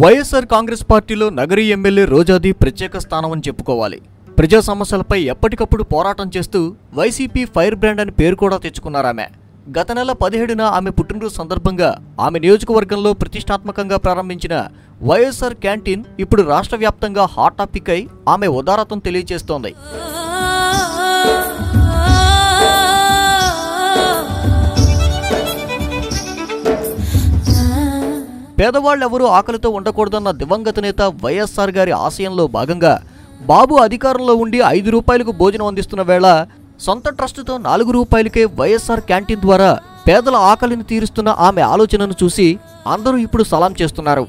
వైఎస్ఆర్ కాంగ్రెస్ పార్టీలో నగరి ఎమ్మెల్యే రోజాది ప్రత్యేక స్థానం అని చెప్పుకోవాలి. ప్రజా సమస్యలపై ఎప్పటికప్పుడు పోరాటం చేస్తూ వైసీపీ ఫైర్ బ్రాండ్ అని పేరు కూడా తెచ్చుకున్నారామె గత నెల పదిహేడున ఆమె పుట్టినరోజు సందర్భంగా ఆమె నియోజకవర్గంలో ప్రతిష్టాత్మకంగా ప్రారంభించిన వైఎస్ఆర్ క్యాంటీన్ ఇప్పుడు రాష్ట్ర వ్యాప్తంగా హాట్ టాపిక్ అయి ఆమె ఉదారతం తెలియజేస్తోంది. పేదవాళ్ళెవరూ ఆకలితో ఉండకూడదన్న దివంగత నేత వైఎస్ఆర్ గారి ఆశయంలో భాగంగా బాబు అధికారంలో ఉండి ఐదు రూపాయలకు భోజనం అందిస్తున్న వేళ సొంత ట్రస్టుతో నాలుగు రూపాయలకే వైఎస్ఆర్ క్యాంటీన్ ద్వారా పేదల ఆకలిని తీరుస్తున్న ఆమె ఆలోచనను చూసి అందరూ ఇప్పుడు సలాం చేస్తున్నారు.